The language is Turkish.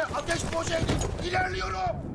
üzerine ateş boca edin. İlerliyorum.